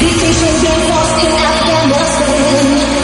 These teachers get lost in Afghanistan.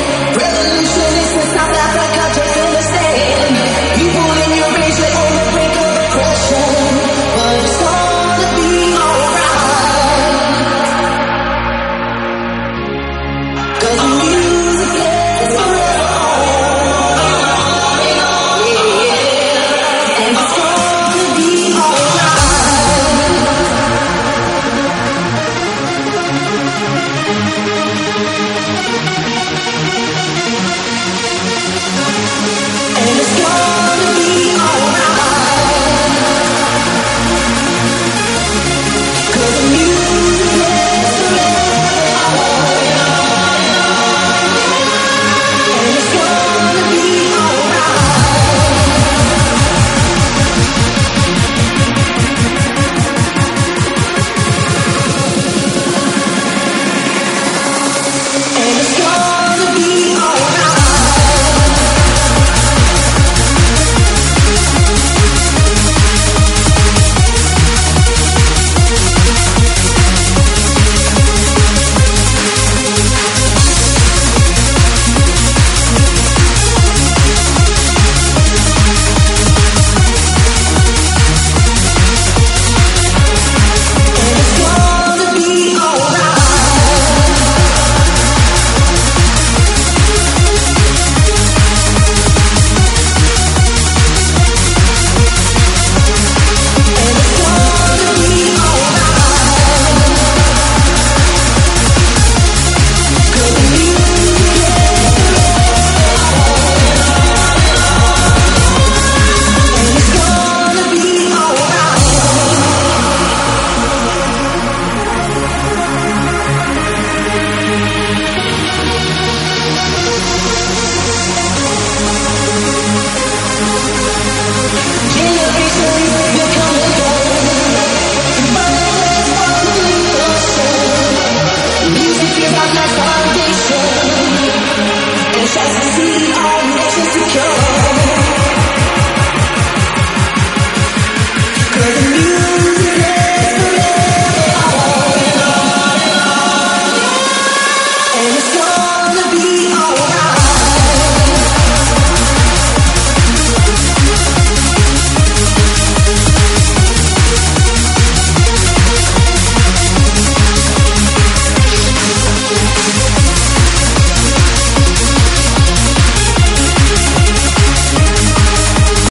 Just see.